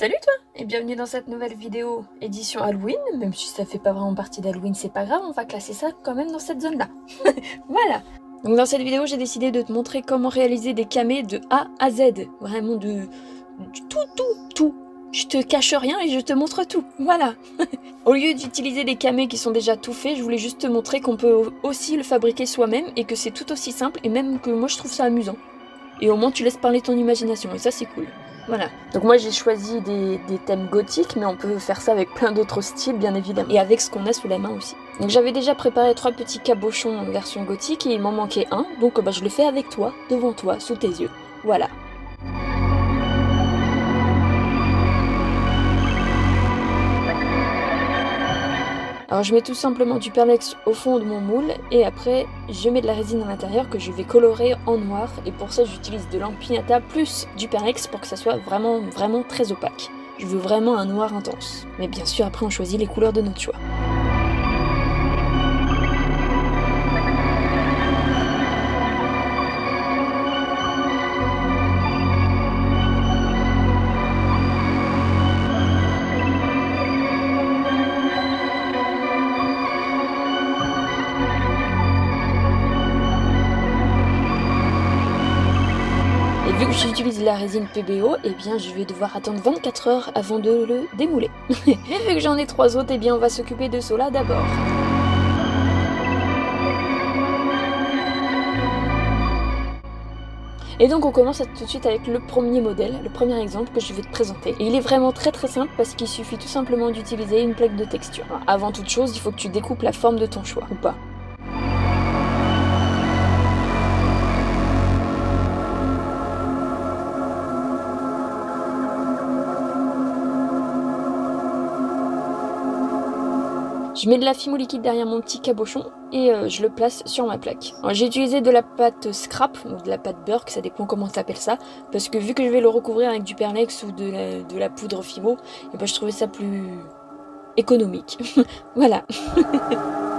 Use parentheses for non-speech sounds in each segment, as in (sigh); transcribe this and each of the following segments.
Salut toi et bienvenue dans cette nouvelle vidéo édition Halloween, même si ça fait pas vraiment partie d'Halloween, c'est pas grave, on va classer ça quand même dans cette zone là. (laughs) voilà Donc dans cette vidéo j'ai décidé de te montrer comment réaliser des camés de A à Z, vraiment de, tout tout tout je te cache rien et je te montre tout. Voilà. (laughs) Au lieu d'utiliser des camés qui sont déjà tout faits, je voulais juste te montrer qu'on peut aussi le fabriquer soi-même et que c'est tout aussi simple et même que moi je trouve ça amusant. Et au moins tu laisses parler ton imagination et ça c'est cool. Voilà. Donc moi j'ai choisi des, thèmes gothiques, mais on peut faire ça avec plein d'autres styles bien évidemment. Et avec ce qu'on a sous la main aussi. Donc j'avais déjà préparé trois petits cabochons en version gothique et il m'en manquait un, donc bah, je le fais avec toi, devant toi, sous tes yeux. Voilà. Alors je mets tout simplement du perlex au fond de mon moule et après je mets de la résine à l'intérieur que je vais colorer en noir et pour ça j'utilise de l'empinata plus du perlex pour que ça soit vraiment vraiment très opaque. Je veux vraiment un noir intense. Mais bien sûr après on choisit les couleurs de notre choix. Vu que j'utilise la résine PBO, eh bien je vais devoir attendre 24 heures avant de le démouler. (laughs) Et vu que j'en ai trois autres, eh bien on va s'occuper de cela d'abord. Et donc on commence tout de suite avec le premier modèle, le premier exemple que je vais te présenter. Et il est vraiment très très simple parce qu'il suffit tout simplement d'utiliser une plaque de texture. Avant toute chose, il faut que tu découpes la forme de ton choix, ou pas. Je mets de la fimo liquide derrière mon petit cabochon et euh, je le place sur ma plaque. J'ai utilisé de la pâte scrap ou de la pâte beurre, ça dépend comment tu appelles ça, parce que vu que je vais le recouvrir avec du perlex ou de la, de la poudre fimo, et ben je trouvais ça plus économique. (laughs) voilà. (laughs)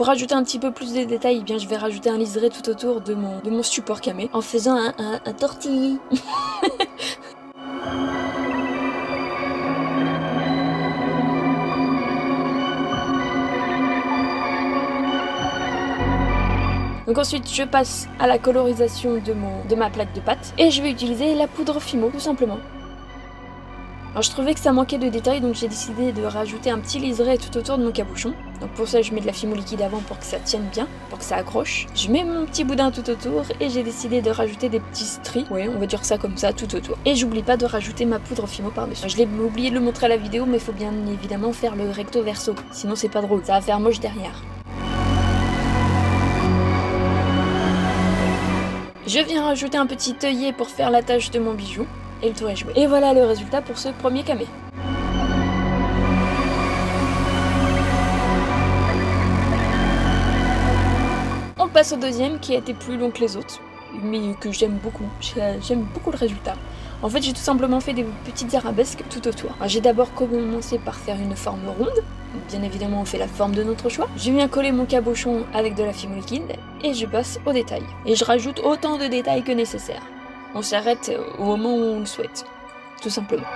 Pour rajouter un petit peu plus de détails, eh bien, je vais rajouter un liseré tout autour de mon, support camé en faisant un, un. (laughs) Donc ensuite je passe à la colorisation de, de ma plaque de pâte et je vais utiliser la poudre Fimo tout simplement. Alors je trouvais que ça manquait de détails donc j'ai décidé de rajouter un petit liseré tout autour de mon cabochon. Donc pour ça je mets de la fimo liquide avant pour que ça tienne bien, pour que ça accroche. Je mets mon petit boudin tout autour et j'ai décidé de rajouter des petits stries, ouais on va dire ça comme ça tout autour. Et j'oublie pas de rajouter ma poudre fimo par-dessus. Je l'ai oublié de le montrer à la vidéo mais faut bien évidemment faire le recto verso, sinon c'est pas drôle, ça va faire moche derrière. Je viens rajouter un petit œillet pour faire la tache de mon bijou. Et le tour est joué. Et voilà le résultat pour ce premier camé. Passe au deuxième qui a été plus long que les autres, mais que j'aime beaucoup. J'aime beaucoup le résultat. En fait, j'ai tout simplement fait des petites arabesques tout autour. J'ai d'abord commencé par faire une forme ronde. Bien évidemment, on fait la forme de notre choix. Je viens coller mon cabochon avec de la fimo liquide et je passe aux détails. Et je rajoute autant de détails que nécessaire. On s'arrête au moment où on le souhaite, tout simplement.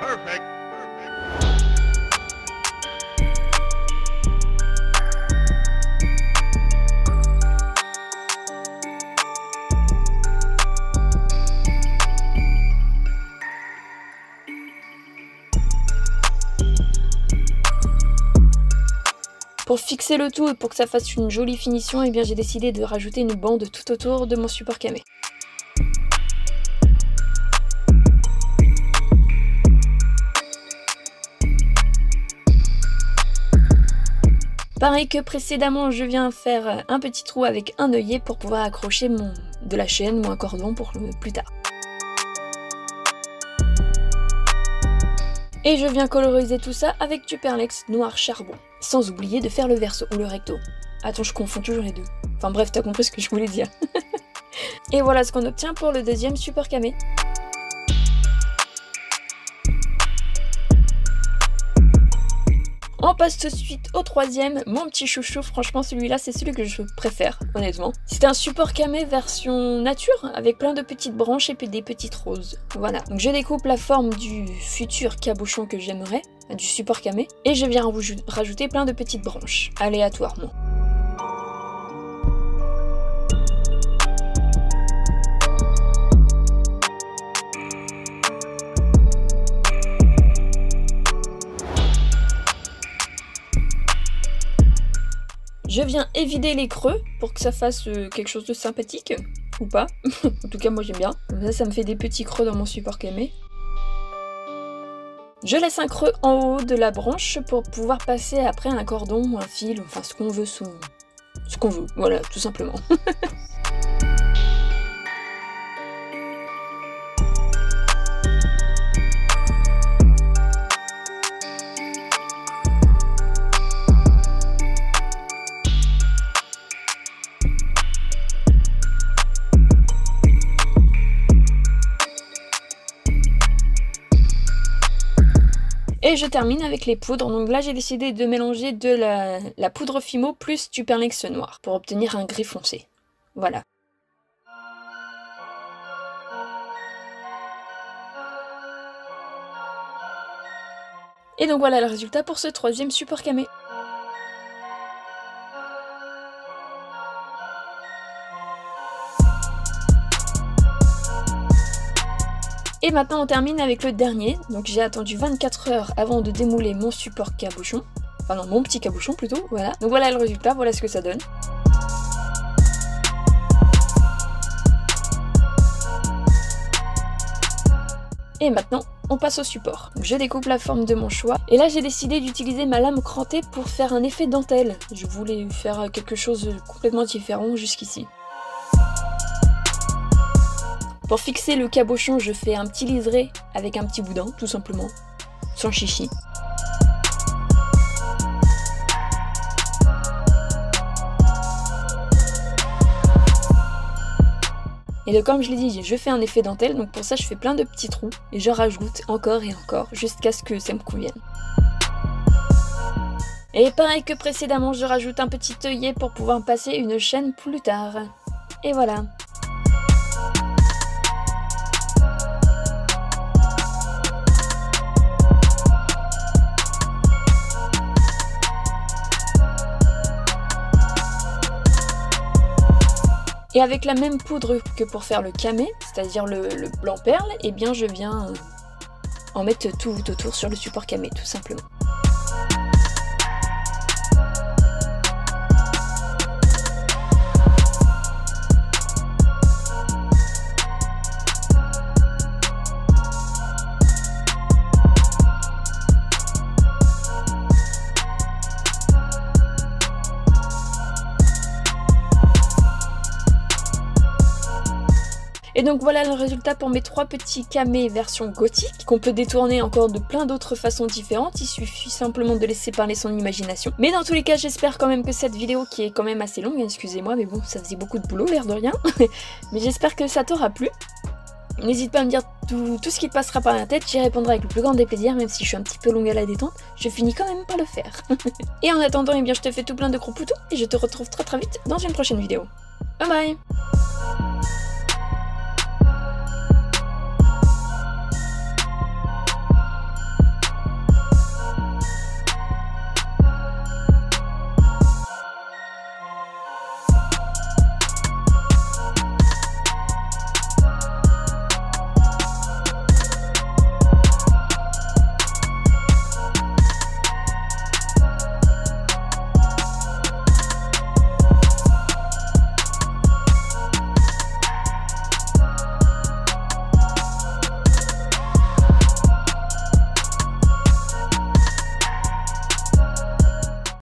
Perfect. Pour fixer le tout et pour que ça fasse une jolie finition, eh j'ai décidé de rajouter une bande tout autour de mon support camé. Pareil que précédemment, je viens faire un petit trou avec un œillet pour pouvoir accrocher de la chaîne, mon cordon pour plus tard. Et je viens coloriser tout ça avec du perlex noir charbon, sans oublier de faire le verso ou le recto. Attends, je confonds toujours les deux. Enfin bref, t'as compris ce que je voulais dire. (laughs) Et voilà ce qu'on obtient pour le deuxième support camé. On passe tout de suite au troisième, mon petit chouchou. Franchement, celui-là, c'est celui que je préfère, honnêtement. C'est un support camé version nature, avec plein de petites branches et puis des petites roses. Voilà. Donc je découpe la forme du futur cabochon que j'aimerais, du support camé, et je viens rajouter plein de petites branches, aléatoirement. Je viens évider les creux pour que ça fasse euh, quelque chose de sympathique, ou pas. (laughs) en tout cas, moi j'aime bien. ça, ça me fait des petits creux dans mon support camé. Je laisse un creux en haut de la branche pour pouvoir passer après un cordon ou un fil, enfin ce qu'on veut, ce qu'on veut, voilà, tout simplement. (laughs) Et je termine avec les poudres. Donc là, j'ai décidé de mélanger de la, poudre Fimo plus du perlex noir pour obtenir un gris foncé. Voilà. Et donc voilà le résultat pour ce troisième support camé. Et maintenant on termine avec le dernier. Donc j'ai attendu 24 heures avant de démouler mon support cabochon. Enfin non, mon petit cabochon plutôt, voilà. Donc voilà le résultat, voilà ce que ça donne. Et maintenant, on passe au support. je découpe la forme de mon choix. Et là, j'ai décidé d'utiliser ma lame crantée pour faire un effet dentelle. Je voulais faire quelque chose de complètement différent jusqu'ici. Pour fixer le cabochon, je fais un petit liseré avec un petit boudin, tout simplement, sans chichi. Et comme je l'ai dit, je fais un effet dentelle, donc pour ça je fais plein de petits trous et je rajoute encore et encore jusqu'à ce que ça me convienne. Et pareil que précédemment, je rajoute un petit œillet pour pouvoir passer une chaîne plus tard. Et voilà. Et avec la même poudre que pour faire le camé, c'est-à-dire le, blanc perle, eh bien je viens en mettre tout autour sur le support camé, tout simplement. Et donc voilà le résultat pour mes trois petits camés version gothique, qu'on peut détourner encore de plein d'autres façons différentes, il suffit simplement de laisser parler son imagination. Mais dans tous les cas, j'espère quand même que cette vidéo, qui est quand même assez longue, excusez-moi, mais bon, ça faisait beaucoup de boulot, l'air de rien, (laughs) mais j'espère que ça t'aura plu. N'hésite pas à me dire tout, ce qui te passera par la tête, j'y répondrai avec le plus grand des plaisirs, même si je suis un petit peu longue à la détente, je finis quand même par le faire. (laughs) et en attendant, eh bien, je te fais tout plein de gros poutous, et je te retrouve très très vite dans une prochaine vidéo. Bye bye